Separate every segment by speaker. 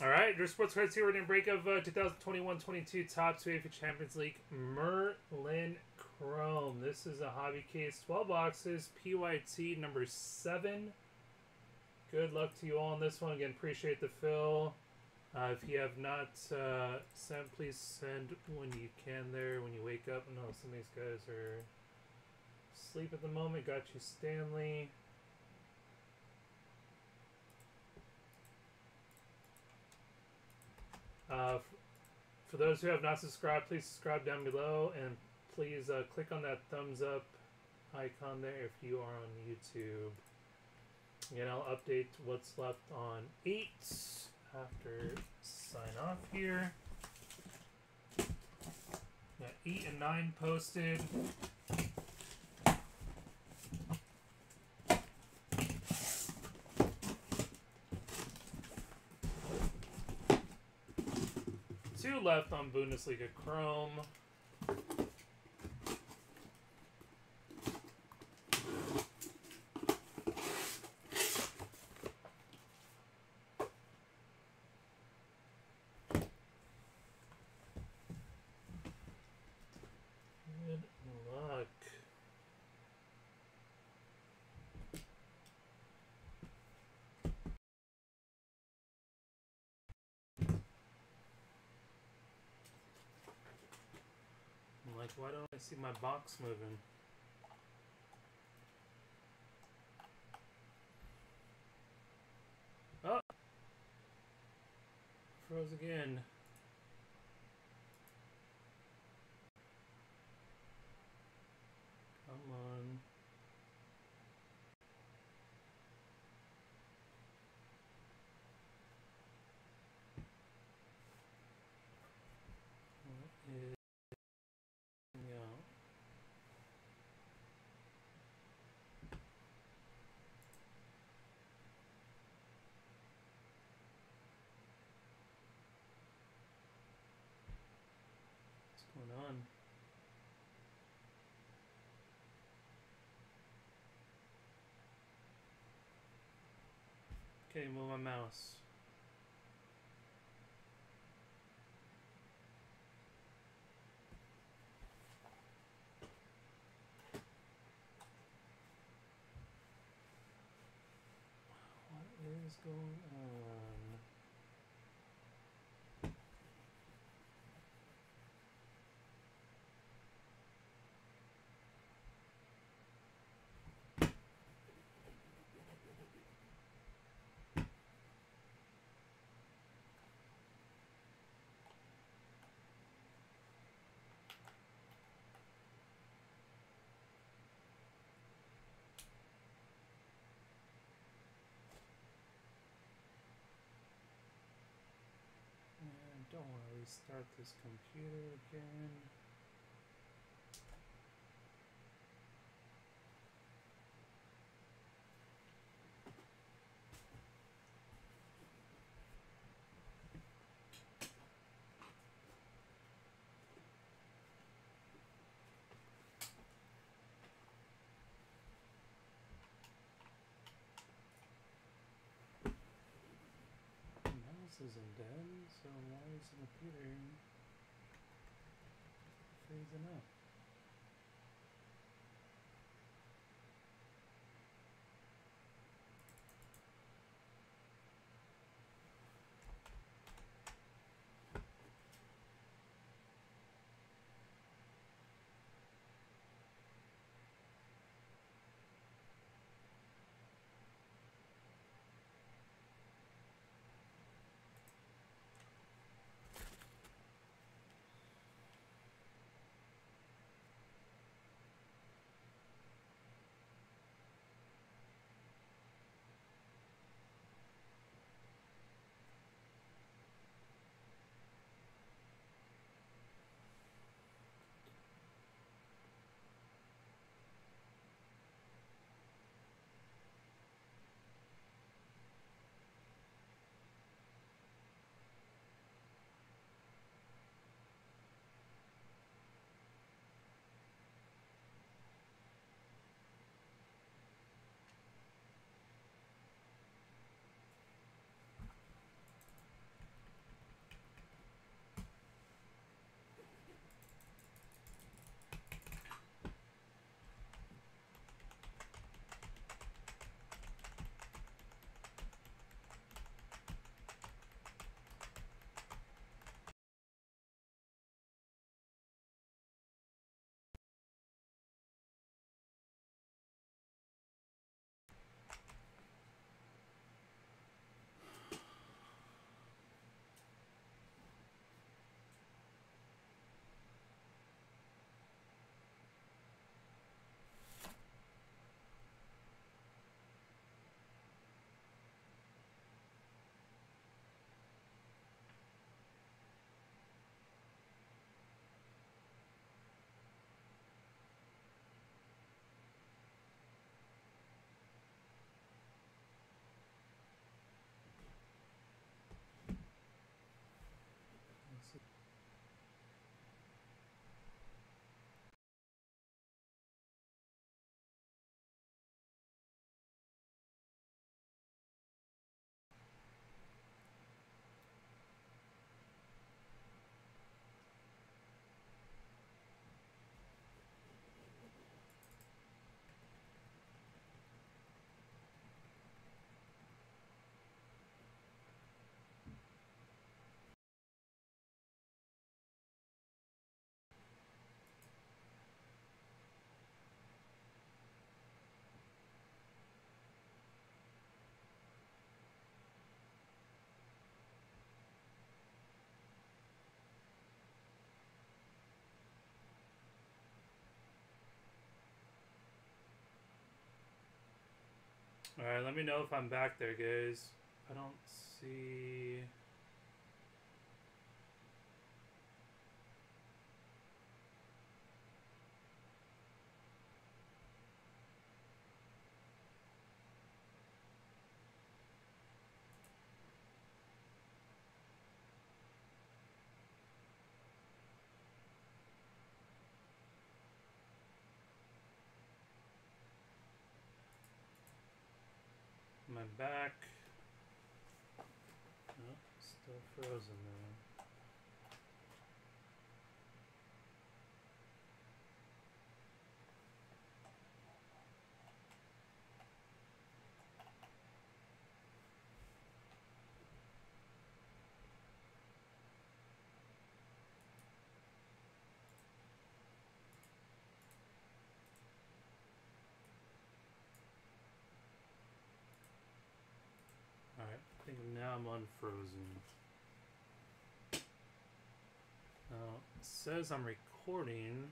Speaker 1: All right, your sports cards here We're doing break of uh, 2021-22 Topps UEFA Champions League Merlin Chrome. This is a hobby case, 12 boxes, PYT number 7. Good luck to you all on this one. Again, appreciate the fill. Uh, if you have not uh, sent, please send when you can there, when you wake up. I know some of these guys are asleep at the moment. Got you, Stanley. Uh, for those who have not subscribed, please subscribe down below and please uh, click on that thumbs up icon there if you are on YouTube. And I'll update what's left on 8 after sign off here. Got 8 and 9 posted. Left on Bundesliga Chrome. Good luck. I'm like, why don't I see my box moving? Oh! Froze again. Come on. What is yeah. What's going on? Okay, move my mouse. What is going on? And don't want to restart this computer again. Mouse isn't dead, so why is the computer freezing up? Alright, let me know if I'm back there, guys. I don't see... Am back? No, still frozen though. Alright, I think now I'm unfrozen. Now, says I'm recording.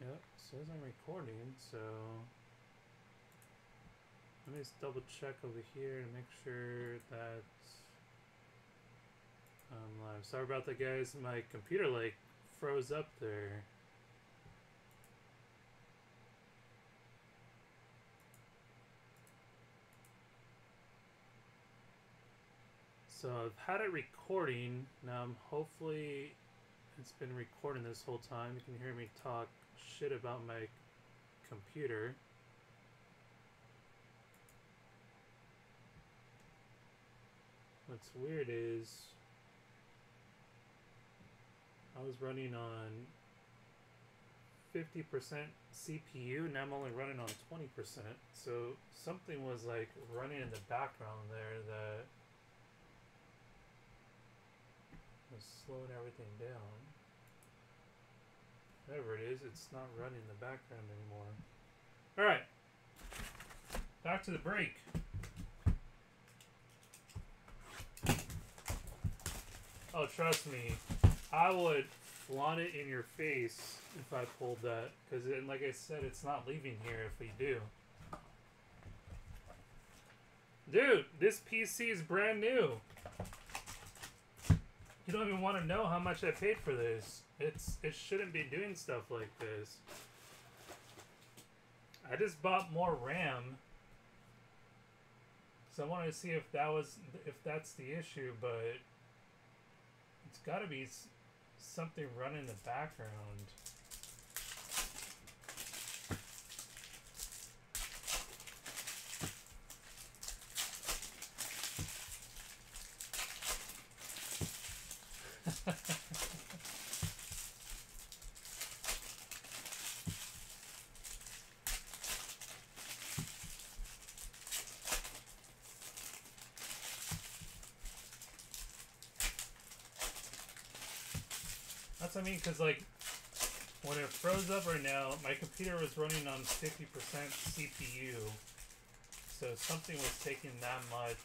Speaker 1: Yep, says I'm recording, so let me just double check over here to make sure that I'm live. Sorry about that, guys. My computer like froze up there. So I've had it recording. Now I'm hopefully it's been recording this whole time. You can hear me talk shit about my computer. What's weird is I was running on 50% CPU, and I'm only running on 20%. So something was like running in the background there that was slowing everything down. Whatever it is, it's not running in the background anymore. Alright. Back to the break. Oh, trust me, I would flaunt it in your face if I pulled that, because like I said, it's not leaving here if we do. Dude, this PC is brand new. You don't even want to know how much I paid for this. It's it shouldn't be doing stuff like this. I just bought more RAM. So I wanted to see if that was if that's the issue, but it's got to be something running in the background. Mean, because like when it froze up right now, my computer was running on 50% CPU, so something was taking that much.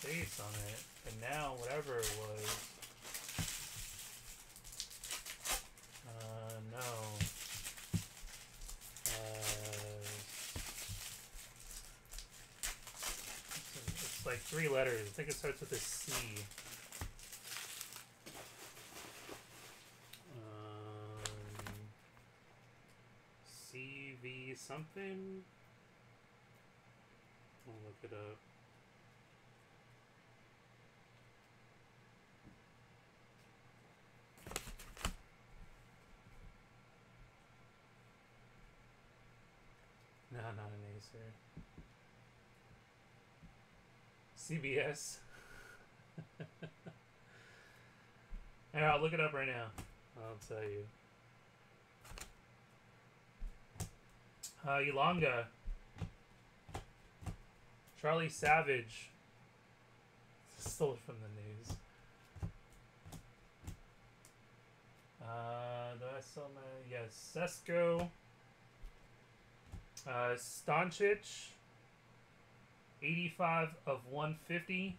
Speaker 1: Space on it, and now whatever it was, uh, no. Uh, it's like three letters. I think it starts with a C. Um, CV something. I'll look it up. No, not an Acer. CBS. Here, I'll look it up right now. I'll tell you. Uh, Yolanga. Charlie Savage. Stole it from the news. Uh, do I sell my yes, Sesko. Uh, Stoncic. 85 of 150.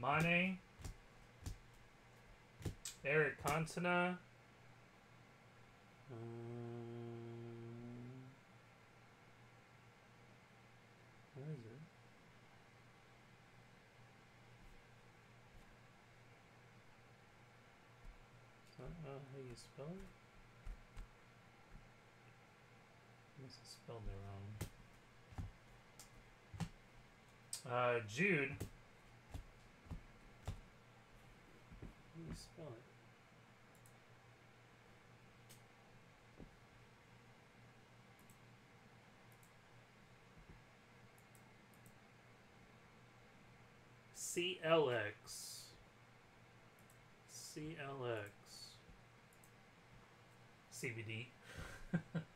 Speaker 1: Mane. Eric Cantona. Um, where is it? It's not uh, how you spell it? I must have spelled it wrong. Uh, Jude. How do you spell it? CLX. CLX. CBD.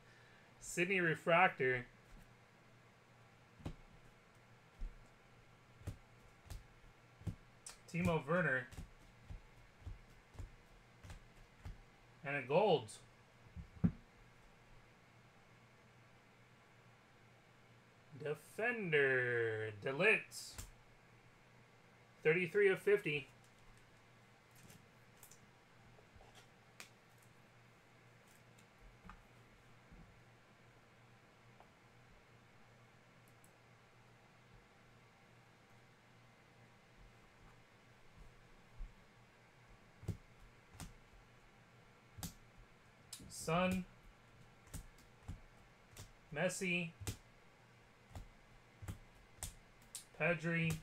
Speaker 1: Sydney Refractor. Timo Werner. And a gold. Defender. De Ligt. 33 of 50. Son, Messi, Pedri,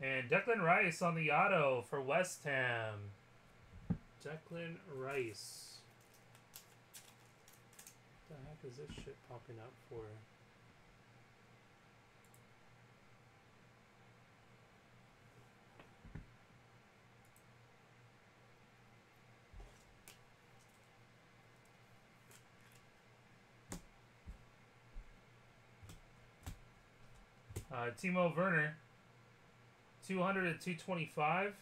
Speaker 1: and Declan Rice on the auto for West Ham. Declan Rice. What the heck is this shit popping up for? Uh, Timo Werner, 200 and 225.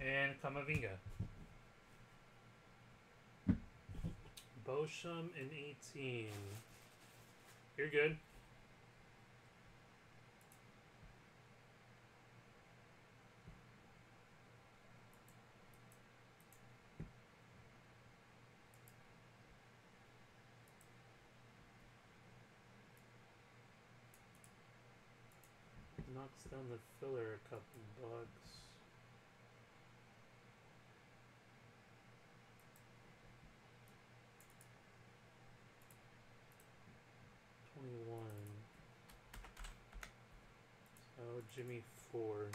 Speaker 1: And Camavinga. Bosham in 18. You're good. Down the filler a couple bucks. Twenty-one. So Jimmy Ford.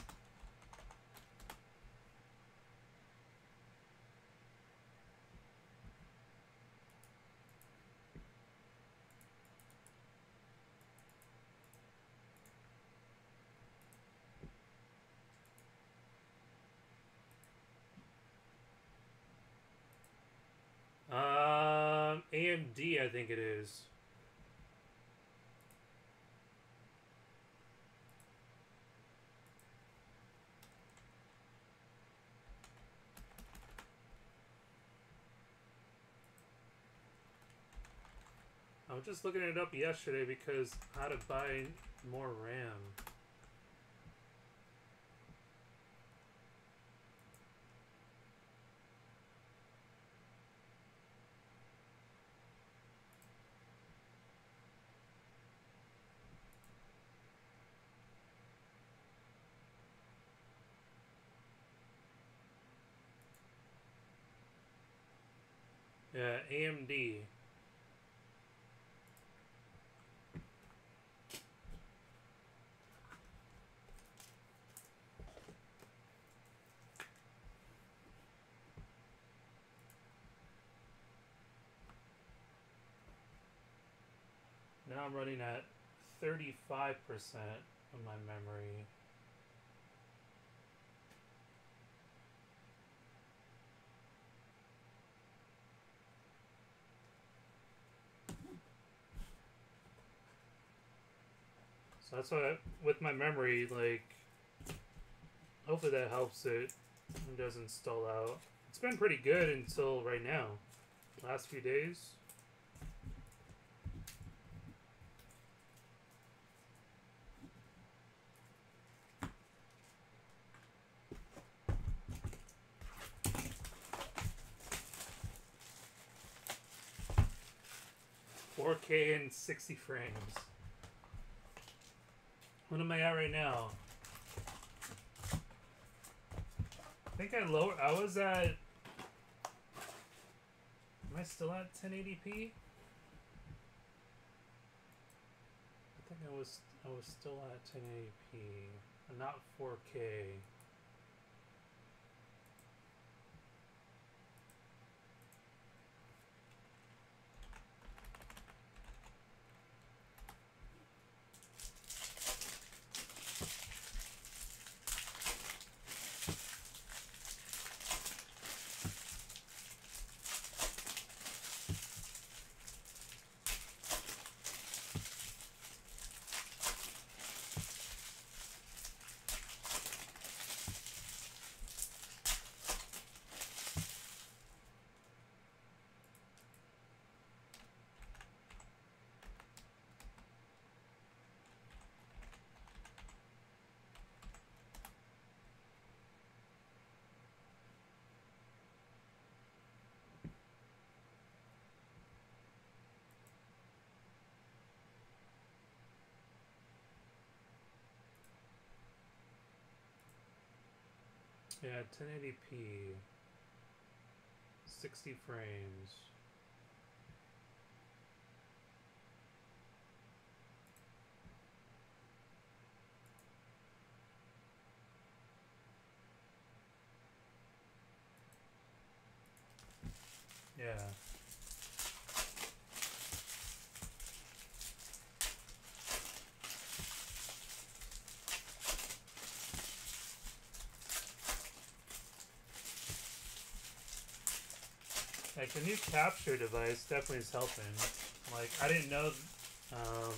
Speaker 1: Um, AMD, I think it is. I was just looking it up yesterday because how to buy more RAM. Yeah, Now I'm running at 35% of my memory. That's why, with my memory, like, Hopefully that helps it doesn't stall out. It's been pretty good until right now. Last few days. Four K and sixty frames. What am I at right now? I think I lower. I was at. Am I still at 1080p? I think I was. I was still at 1080p, not 4K. Yeah, 1080p. 60 frames. Yeah. Like the new capture device definitely is helping. Like I didn't know um,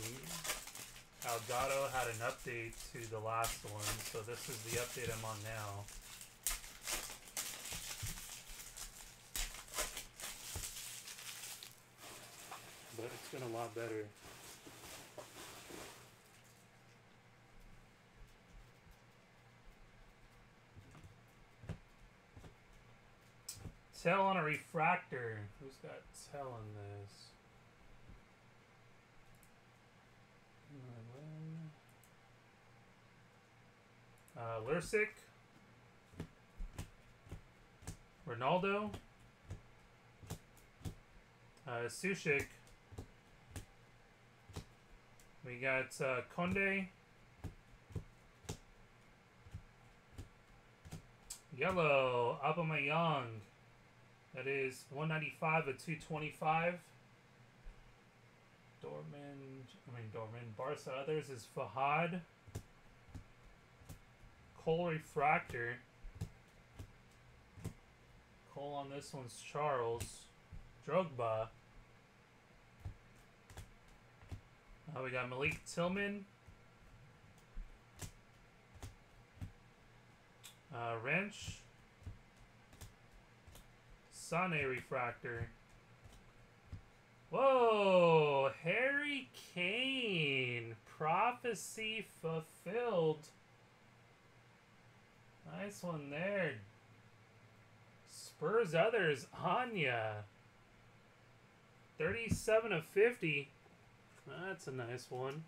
Speaker 1: Elgato had an update to the last one, so this is the update I'm on now. But it's been a lot better. Tail on a refractor. Who's got tail on this? Uh, Lursic. Ronaldo. Uh, Sushik. We got uh, Koundé. Yellow, Aubameyang. That is 195 of 225. Dortmund, I mean Dortmund, Barca others is Fahad. Cole Refractor. Cole on this one's Charles. Drogba. Uh, we got Malik Tillman. Uh, Wrench. Sane Refractor. Whoa! Harry Kane. Prophecy fulfilled. Nice one there. Spurs others. Anya. 37 of 50. That's a nice one.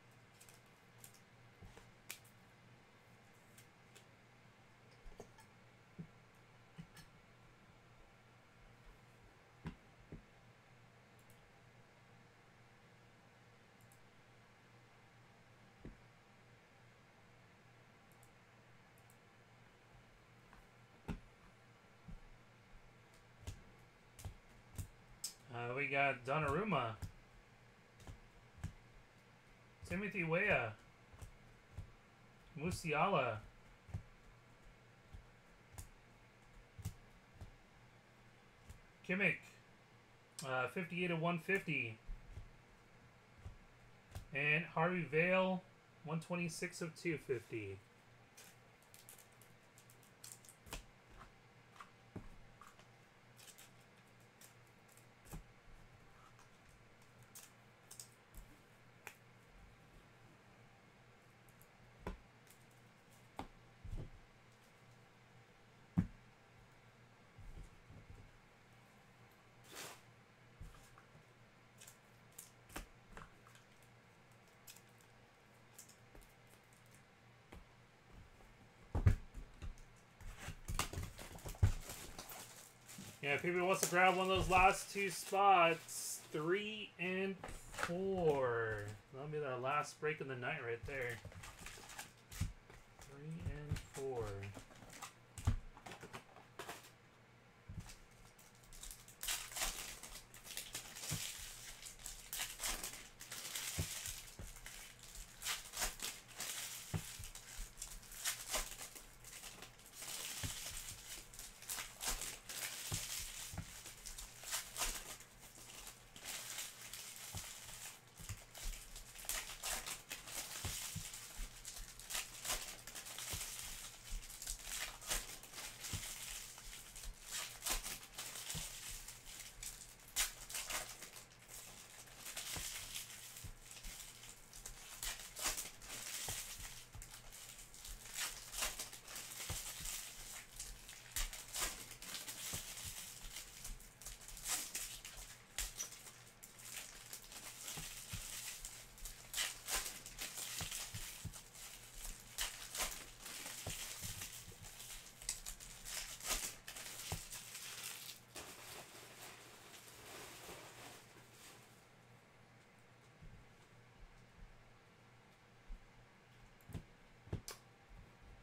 Speaker 1: Uh, we got Donnarumma. Timothy Weah. Musiala. Kimmich. Uh, 58 of 150. And Harvey Vale. 126 of 250. Yeah, if anybody wants to grab one of those last two spots, three and four. That'll be our last break of the night right there. Three and four.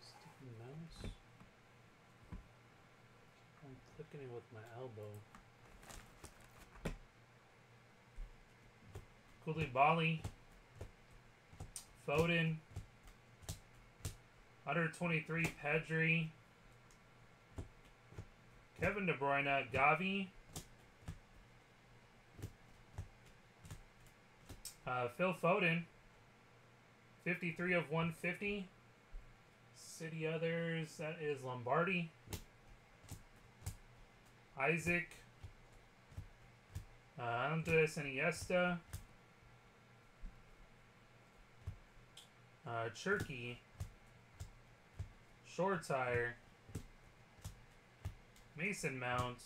Speaker 1: Sticky mouse. I'm with my elbow. Koulibaly. Foden. 123 Pedri. Kevin De Bruyne. Gavi. Uh, Phil Foden. 53 of 150. City others, that is Lombardi. Isaac. Uh, Andres Iniesta. Uh, Cherki. Short Tire. Mason Mount.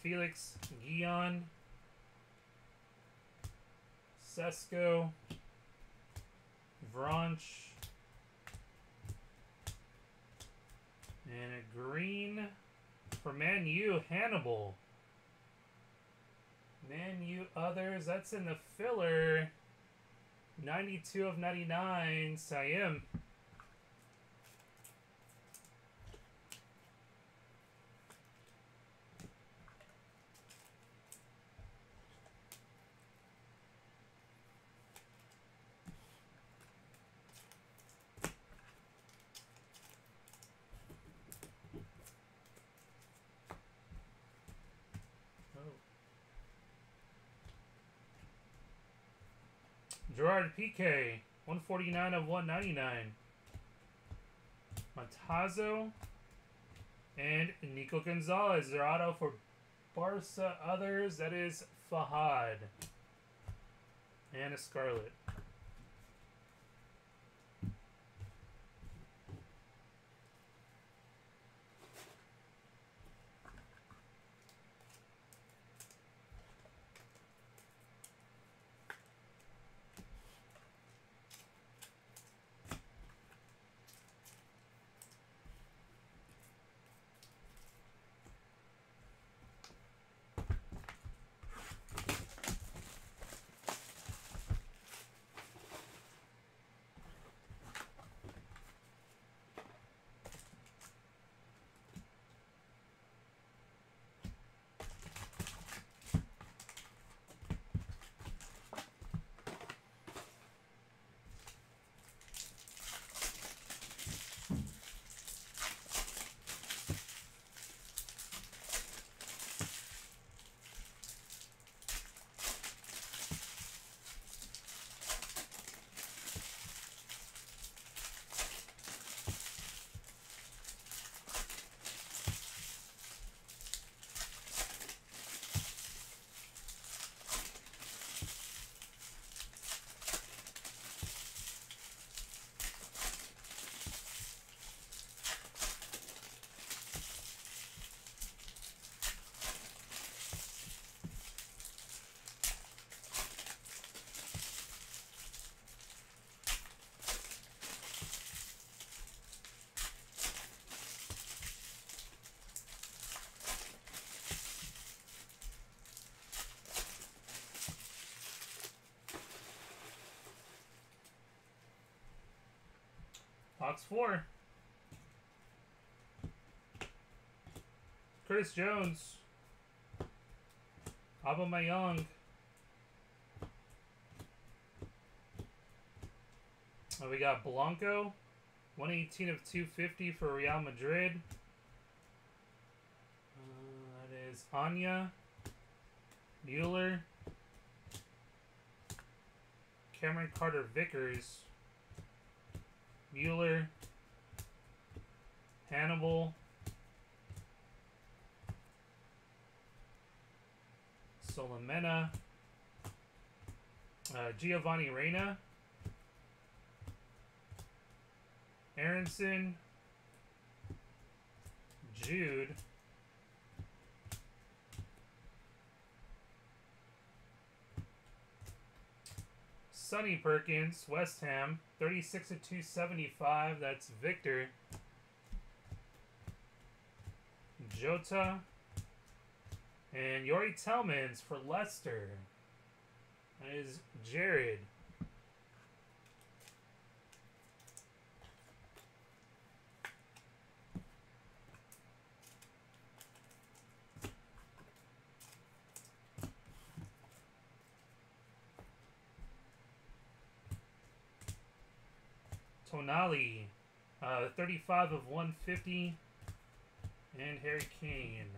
Speaker 1: Felix Guion. Sesko. Vranch. And a green for Man U, Hannibal. Man U others, that's in the filler. 92 of 99, Siam. Oh. Piqué, 149 of 199. Montazo and Nico Gonzalez. Their auto for Barca others. That is Fahad. And a Scarlet. Box four. Curtis Jones. Aubameyang. Oh, we got Blanco. 118 of 250 for Real Madrid. Uh, that is Anya. Mueller. Cameron Carter Vickers. Mueller. Hannibal. Solomena. Uh, Giovanni Reyna. Aaronson. Jude. Sonny Perkins, West Ham, 36 of 275. That's Victor. Jota. And Youri Tielemans for Leicester. That is Jared. Tonali, uh, 35 of 150. And Harry Kane.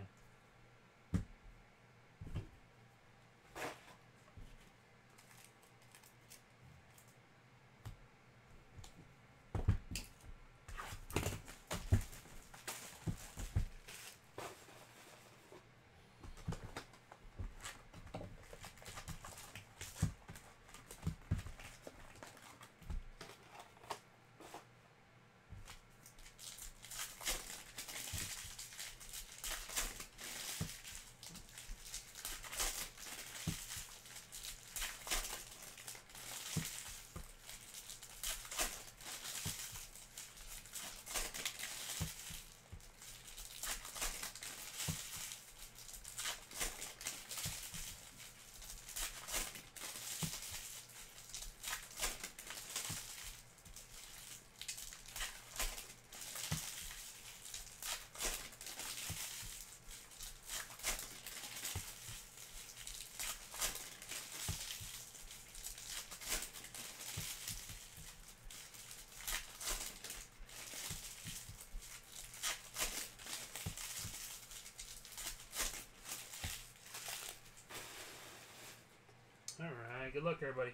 Speaker 1: Good luck, everybody.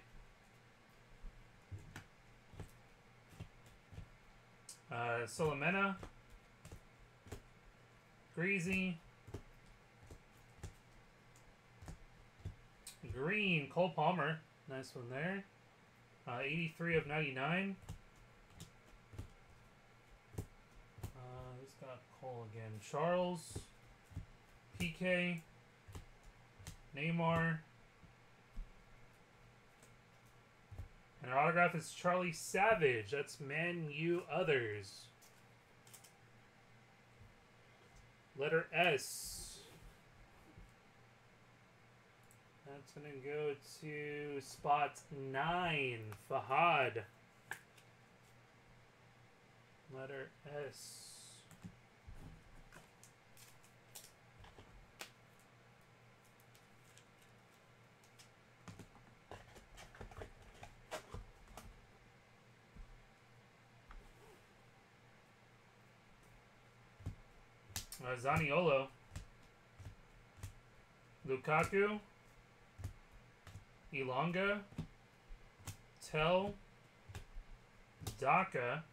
Speaker 1: Uh, Solomena. Greasy. Green, Cole Palmer. Nice one there. Uh, 83 of 99. Uh, this got Cole again. Charles. PK. Neymar. And our autograph is Charlie Savage. That's Man U Others. Letter S. That's going to go to spot 9. Fahad. Letter S. Uh, Zaniolo. Lukaku. Elanga. Tell. Daka.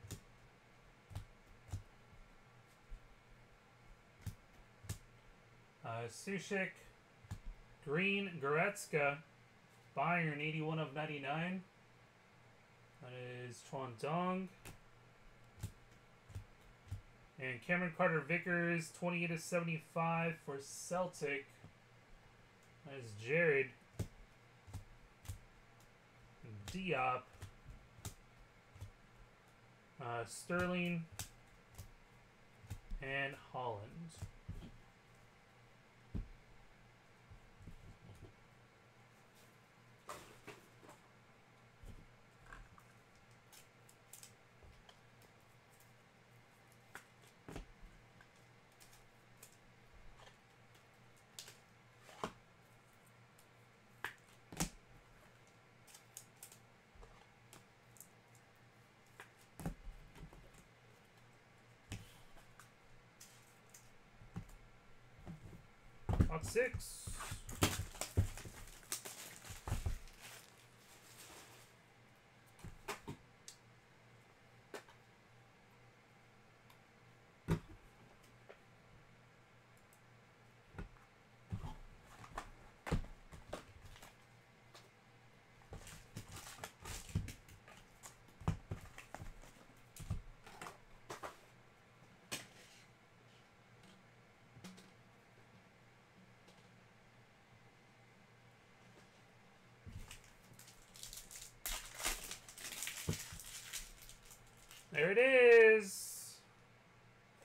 Speaker 1: Uh, Sushik. Green. Goretzka. Bayern, 81 of 99. That is Chuan Dong. And Cameron Carter Vickers, 28 of 75 for Celtic. That is Jared. Diop. Uh, Sterling. And Haaland. on six. There it is.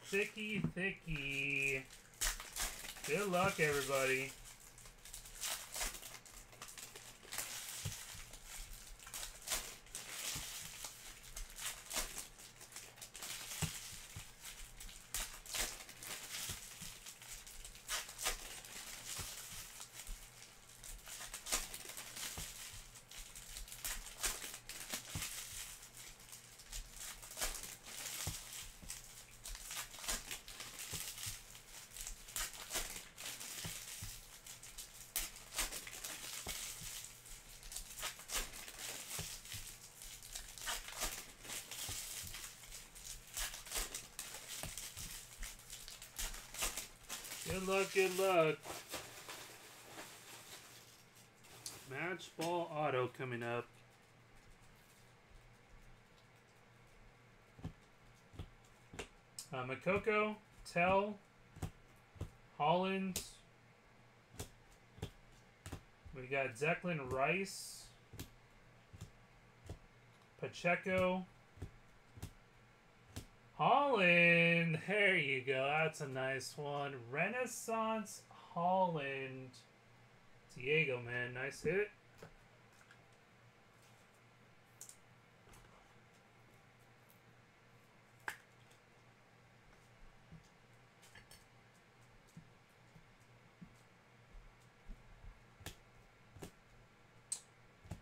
Speaker 1: Thicky, thicky. Good luck, everybody. Good luck, good luck. Match ball auto coming up. Uh, Moukoko, Tell, Haaland. We got Declan Rice, Pacheco, Haaland. There you go. That's a nice one. Renaissance Haaland. Diego, man. Nice hit.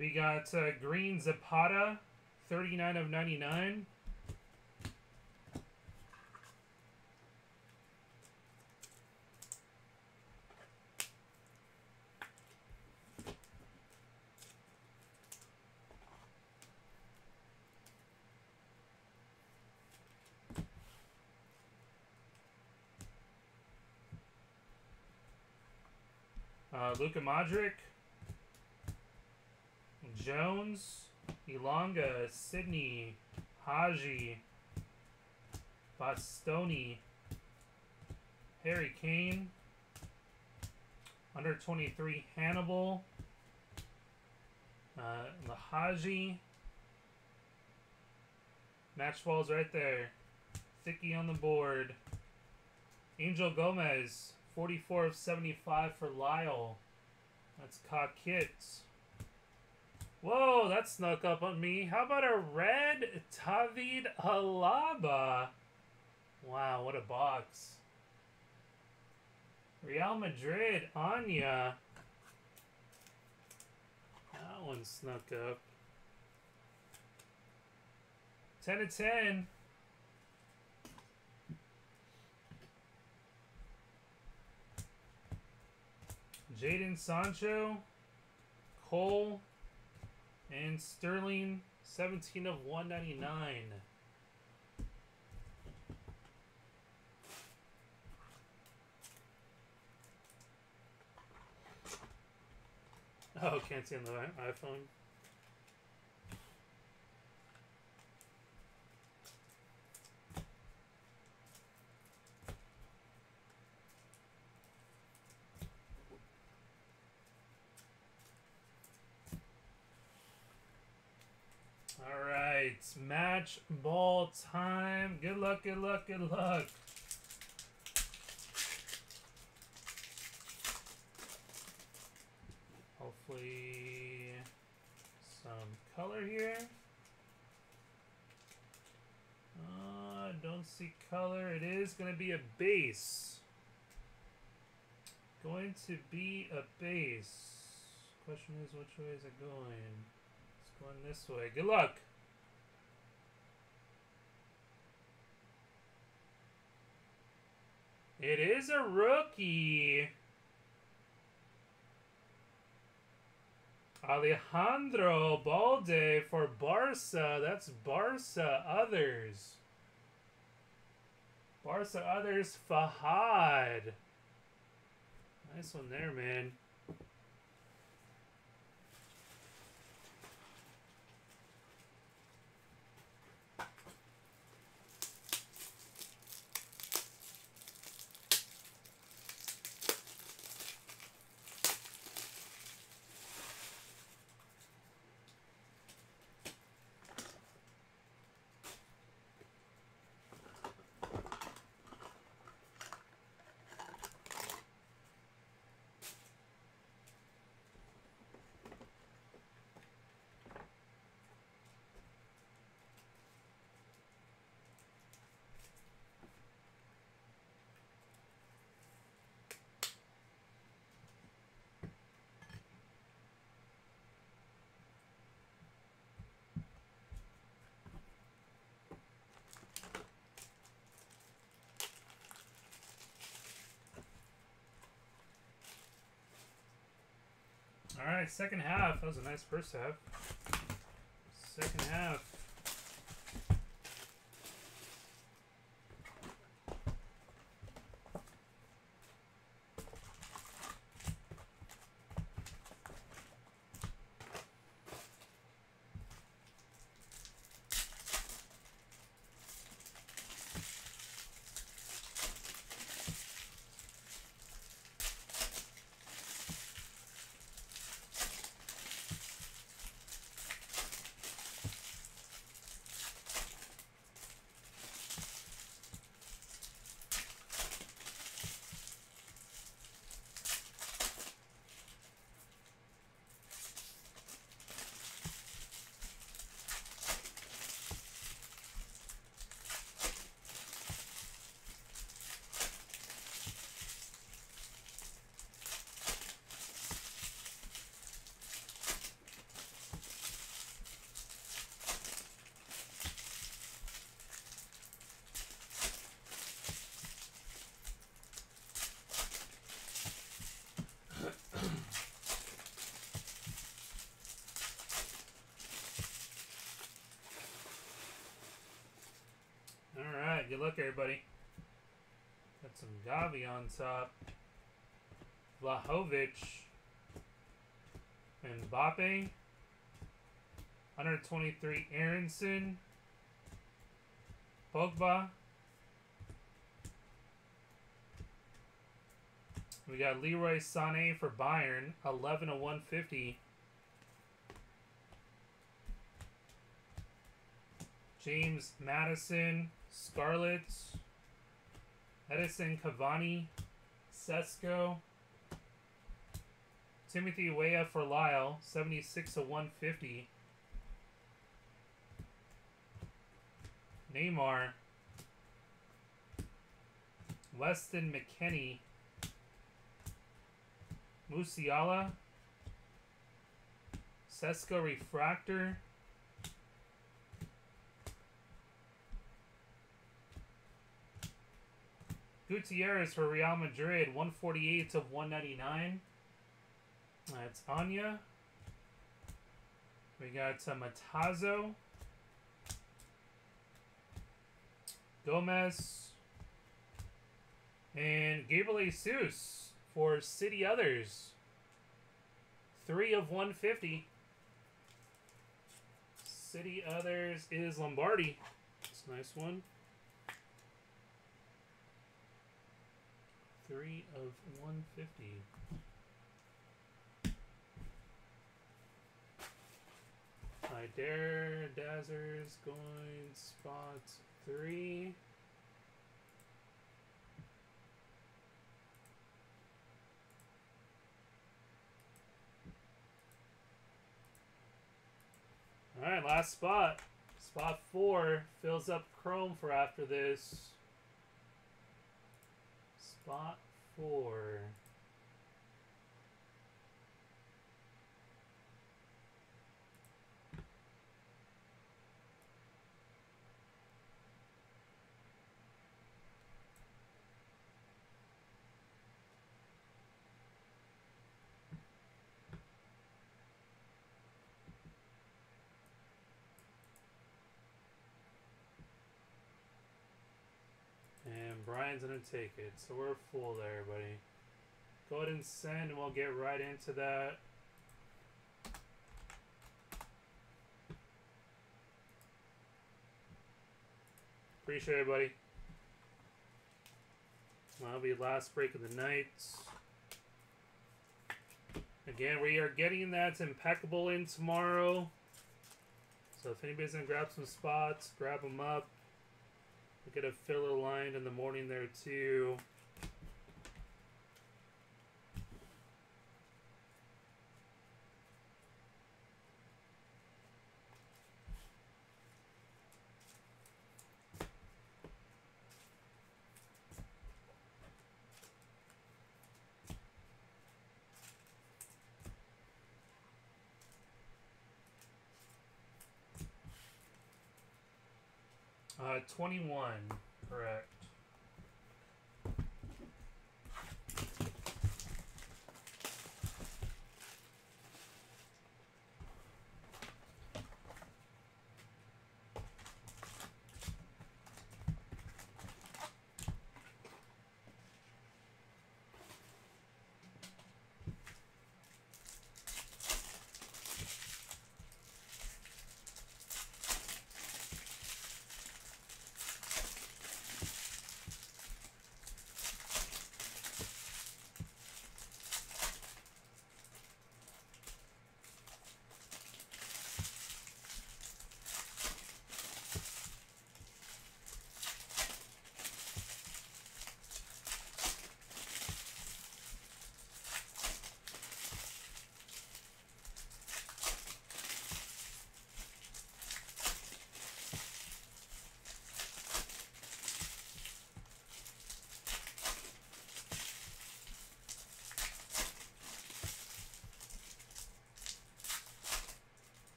Speaker 1: We got uh, Green Zapata, 39 of 99. Uh, Luka Modric, Jones, Elonga, Sydney, Haji, Bastoni, Harry Kane, under 23 Hannibal, uh, Lahaji, match balls right there, Thicky on the board, Angel Gomez, 44 of 75 for Lyle. That's cock kits. Whoa, that snuck up on me. How about a red David Alaba? Wow, what a box. Real Madrid, Anya. That one snuck up. 10 to 10. Jadon Sancho, Cole, and Sterling, 17 of 199. Oh, can't see on the iPhone. All right, match ball time. Good luck, good luck, good luck. Hopefully some color here. Uh, don't see color. It is going to be a base. Going to be a base. Question is, which way is it going? It's going this way. Good luck. It is a rookie. Alejandro Balde for Barca. That's Barca Others. Barca Others Fahad. Nice one there, man. All right, second half. That was a nice first half. Second half. All right, good luck, everybody. Got some Gavi on top. Vlahovic. And Mbappe. 123 Aaronson. Pogba. We got Leroy Sané for Bayern, 11 of 150. James Maddison, Scarlets, Edinson Cavani, Sesko, Timothy Weah for Lyle, 76 of 150. Neymar, Weston McKennie, Musiala, Sesko Refractor, Gutierrez for Real Madrid, 148 of 199. That's Anya. We got uh, Matazo. Gomez. And Gabriel Jesus for City Others. 3 of 150. City Others is Lombardi. It's a nice one. Three of 150. Hi, Dare Dazzers going spot three. All right, last spot. Spot four fills up Chrome for after this. Spot four. Brian's gonna take it, so we're full there, buddy. Go ahead and send, and we'll get right into that. Appreciate it, buddy. That'll be last break of the night. Again, we are getting that impeccable in tomorrow. So if anybody's gonna grab some spots, grab them up. Get a filler line in the morning there too. Uh, 21, correct.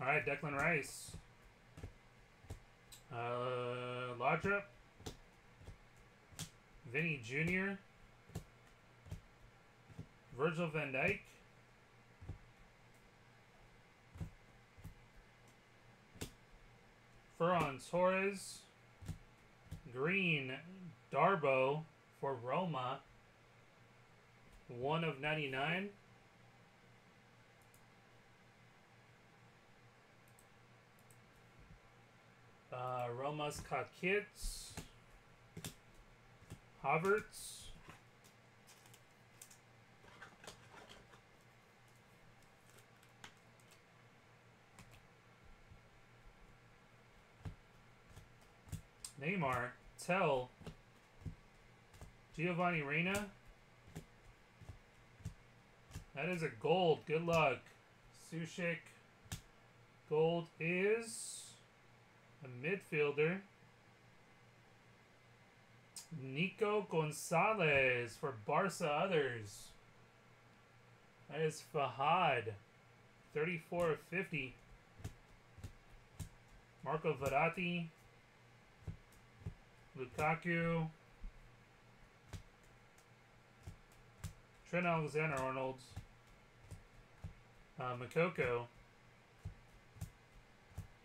Speaker 1: All right, Declan Rice. Uh, Laudrup. Vinny Jr. Virgil van Dijk. Ferran Torres. Green Darboe for Roma. One of 99. Romas Kakits. Havertz. Neymar. Tell. Giovanni Reyna. That is a gold. Good luck. Sushik. Gold is a midfielder. Nico Gonzalez for Barca others. That is Fahad. 34 of 50. Marco Verratti. Lukaku. Trent Alexander Arnold. Uh, Moukoko.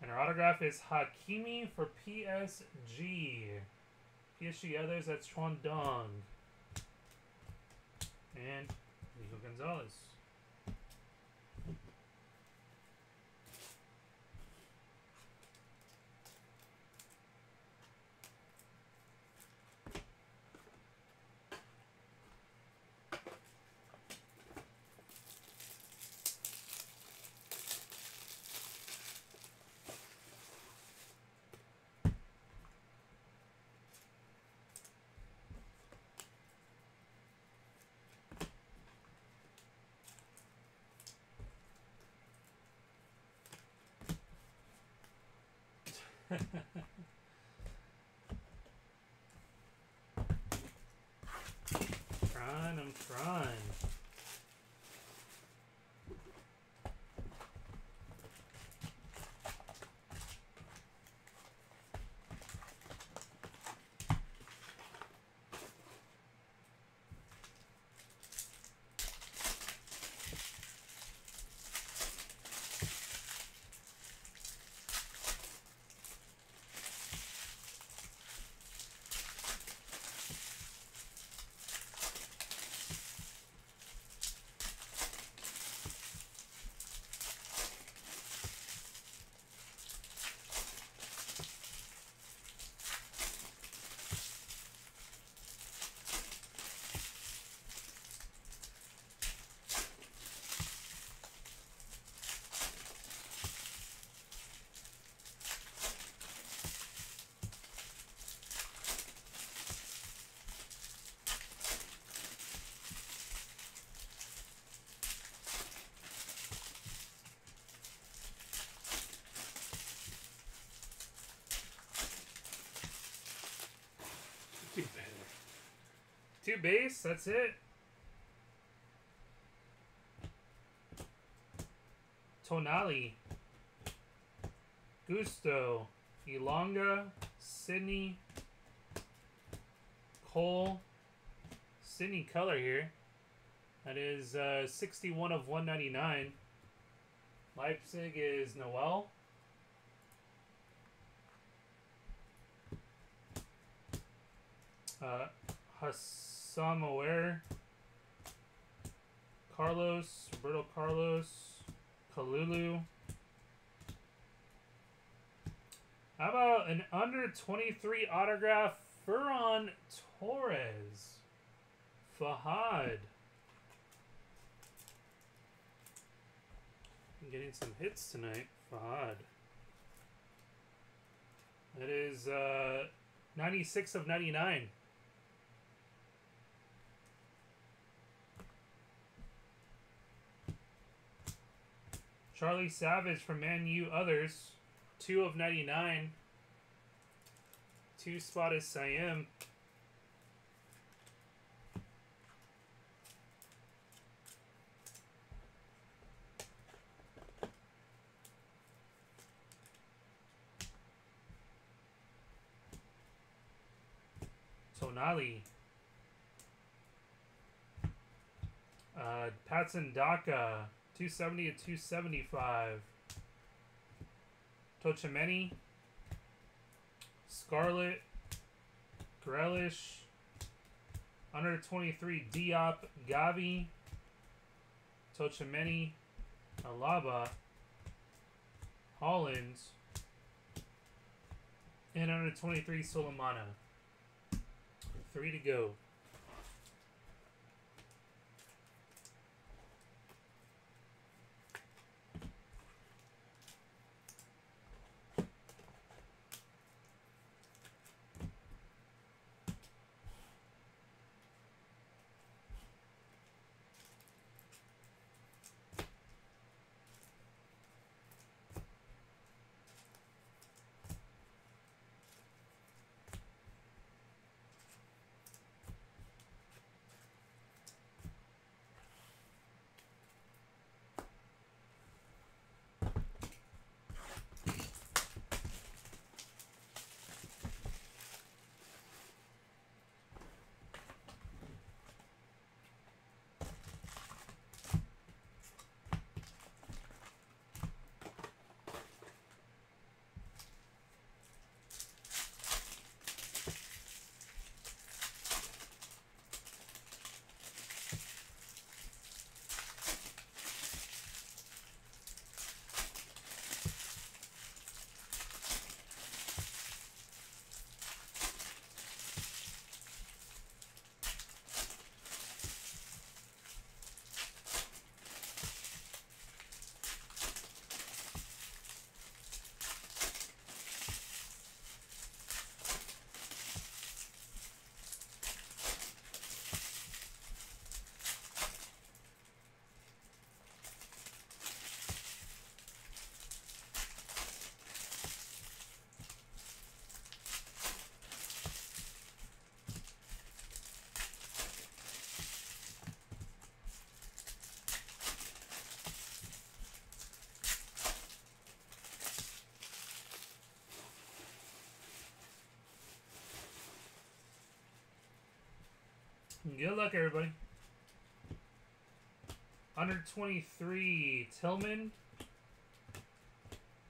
Speaker 1: And our autograph is Hakimi for PSG. PSG others, that's Chuan Dong. And Nico Gonzalez. trying, I'm trying. Two base, that's it. Tonali. Gusto. Elanga. Sydney. Cole. Sydney color here. That is uh, 61 of 199. Leipzig is Noel. Uh, Hassan Moer. Carlos. Roberto Carlos. Kalulu. How about an under 23 autograph Ferran Torres? Fahad. I'm getting some hits tonight. Fahad. That is uh, 96 of 99. Charlie Savage from Man U Others. 2 of 99. Two spot is Siam. Tonali. Uh, Patson Daka. 270 to 275. Tchouaméni. Scarlet, Grealish. Under 23 Diop. Gavi. Tchouaméni. Alaba. Hollins. And under 23 Solomana. Three to go. Good luck, everybody. 123 Tillman.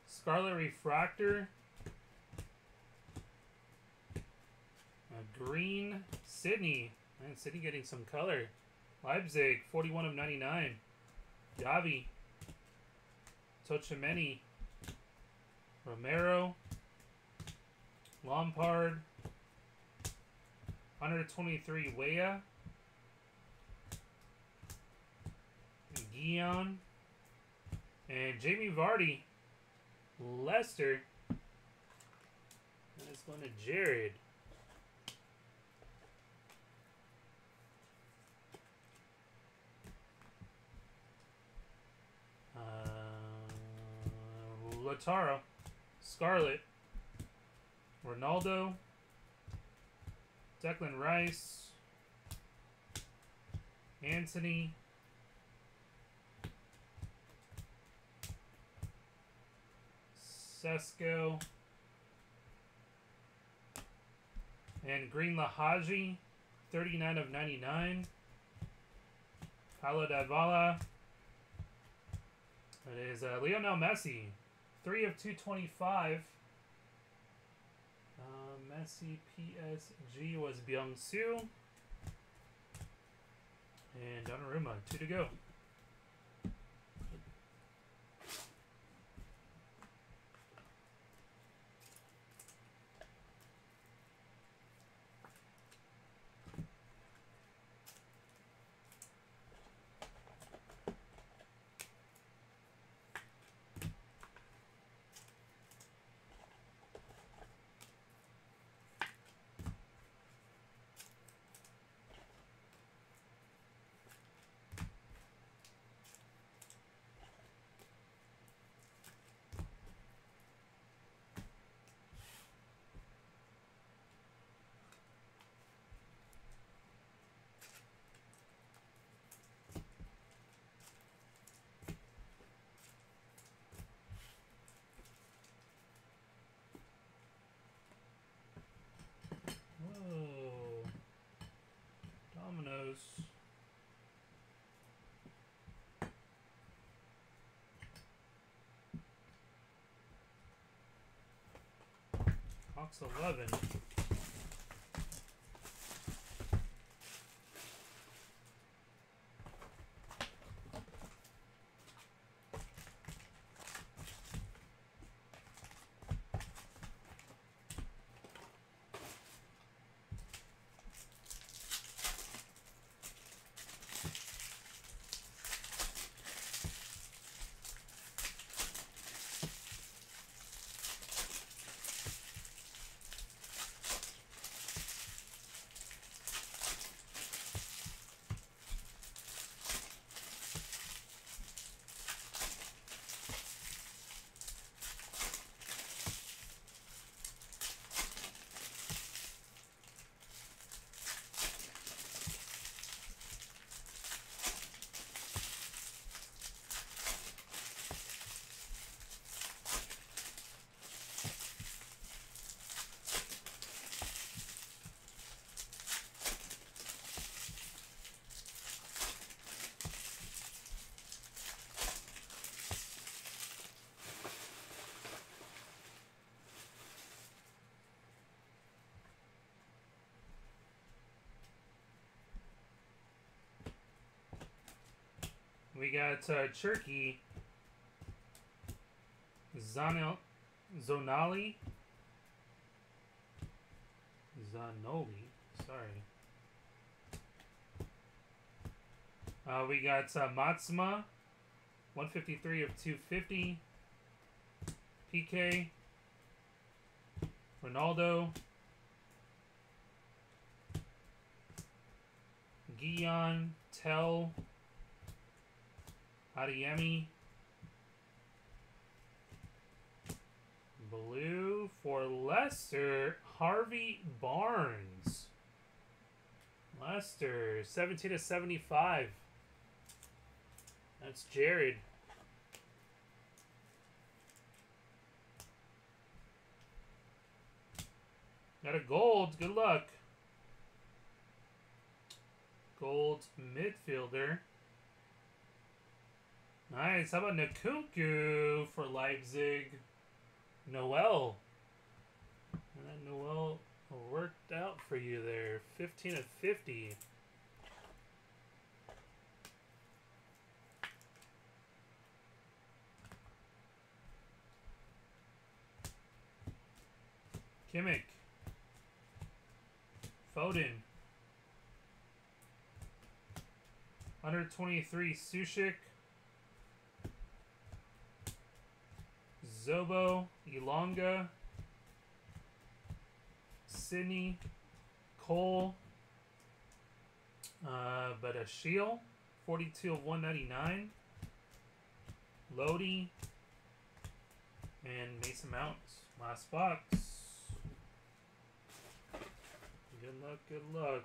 Speaker 1: Scarlet Refractor. A green Sydney. Man, Sydney getting some color. Leipzig, 41 of 99. Gavi. Tchouaméni. Romero. Lampard. 123 Weah. Guion. And Jamie Vardy. Leicester. And it's going to Jared. Uh, Lautaro. Scarlet. Ronaldo. Declan Rice. Anthony. Sesko. And Green Lahaji, 39 of 99. Paulo Dybala. It is uh, Lionel Messi, 3 of 225. Uh, Messi PSG was Byung-Su. And Donnarumma, 2 to go. Whoa. Dominoes. Box 11. We got uh, Turkey, Zanel, Zonali, Zanoli, sorry. Uh, we got uh, Matsuma, 153 of 250. PK, Ronaldo, Guion, Tell, Adeyemi. Blue for Leicester, Harvey Barnes. Leicester, 17 to 75. That's Jared. Got a gold. Good luck. Gold midfielder. Nice. How about Nkunku for Leipzig? Noel. And that Noel worked out for you there. 15 of 50. Kimmich. Foden. 123 Sushik. Zobo, Elanga, Sydney, Cole, uh, but a Shield, 42 of 199, Lodi, and Mason Mount. Last box. Good luck, good luck.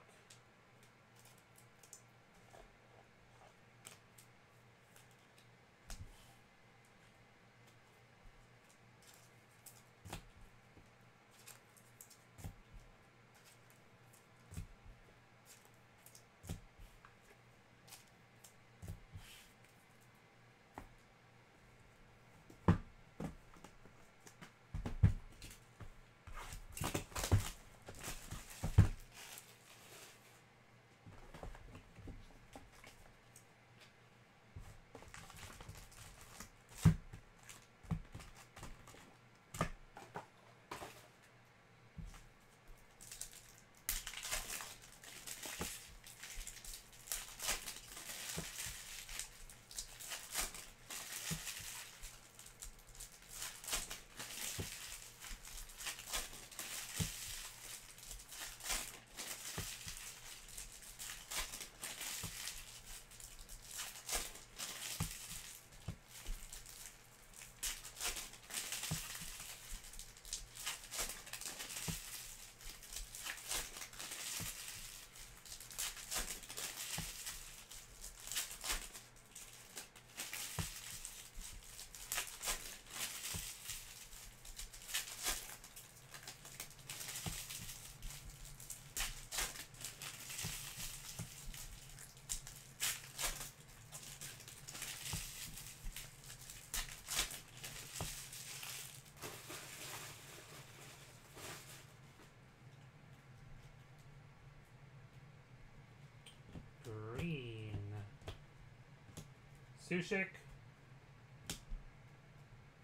Speaker 1: Stushik.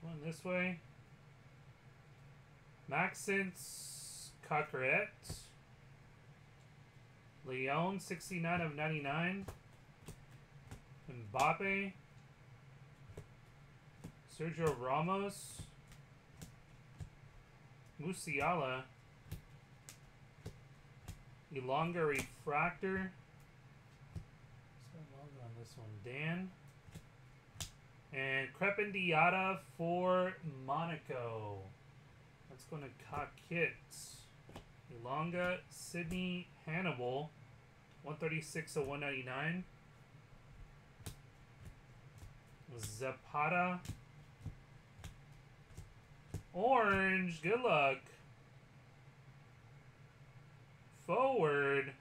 Speaker 1: One this way. Maxence Caqueret. Leon, 69 of 99. Mbappe. Sergio Ramos. Musiala. Elanga Refractor. On this one. Dan. And Krépin Diatta for Monaco. That's going to Cockit. Elanga, Sydney, Hannibal. 136 of 199. Zapata. Orange, good luck. Forward.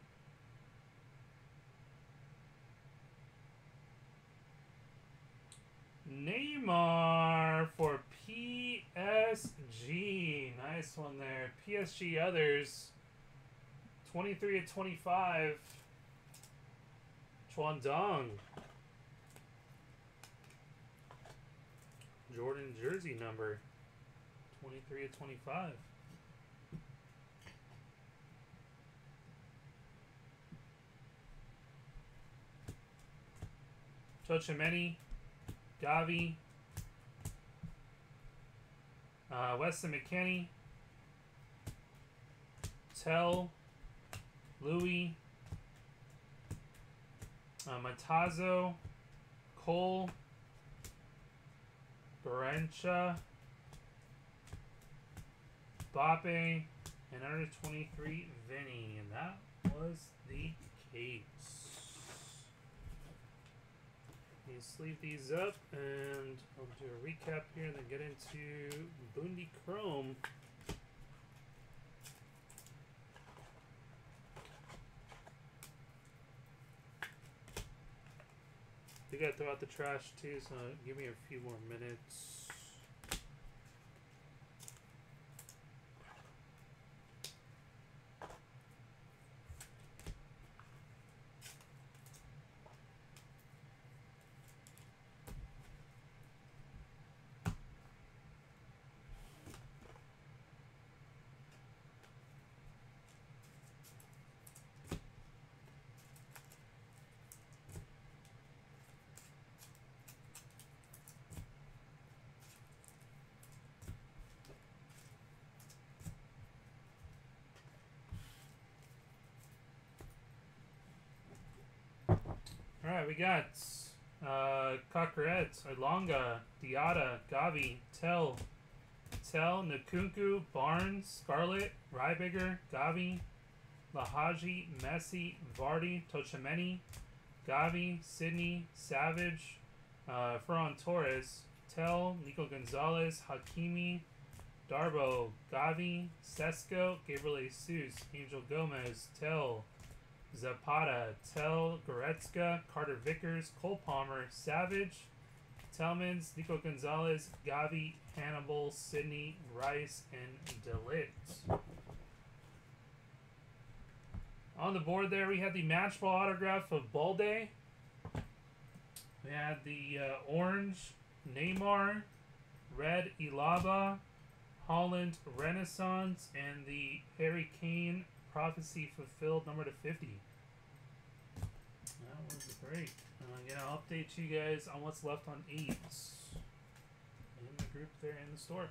Speaker 1: Neymar for PSG. Nice one there. PSG others. 23 to 25. Chuan Dong. Jordan jersey number. 23 to 25. Tchouaméni, Gavi, uh, Weston McKennie, Tell, Louis, uh, Matazo, Cole, Barencha, Bape, and under 23 Vinny. And that was the case. Sleeve these up, and I'll do a recap here, and then get into Bundy Chrome. We gotta throw out the trash too, so give me a few more minutes. We got uh, Caqueret, Elanga, Diatta, Gavi, Tell, Tell, Nkunku, Barnes, Scarlet, Rybiger, Gavi, Lahaji, Messi, Vardy, Tchouaméni, Gavi, Sydney, Savage, uh, Ferran Torres, Tell, Nico Gonzalez, Hakimi, Darboe, Gavi, Sesko, Gabriel Jesus, Angel Gomes, Tell, Zapata, Tell, Goretzka, Carter Vickers, Cole Palmer, Savage, Tielemans, Nico Gonzalez, Gavi, Hannibal, Sydney, Rice, and De Ligt. On the board there, we had the match ball autograph of Balde. We had the uh, orange Neymar, red Alaba, Haaland Renaissance, and the Harry Kane prophecy fulfilled number to 50. That was great. And I'm going to update you guys on what's left on eights in the group there in the store.